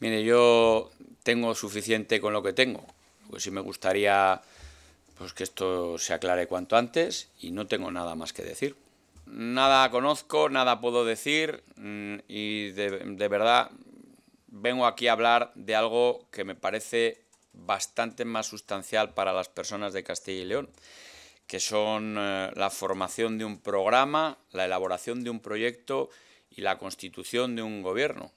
Mire, yo tengo suficiente con lo que tengo. Pues sí me gustaría pues que esto se aclare cuanto antes y no tengo nada más que decir. Nada conozco, nada puedo decir mm, y de, verdad vengo aquí a hablar de algo que me parece bastante más sustancial para las personas de Castilla y León, que son eh, la formación de un programa, la elaboración de un proyecto y la constitución de un gobierno,